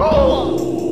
Oh!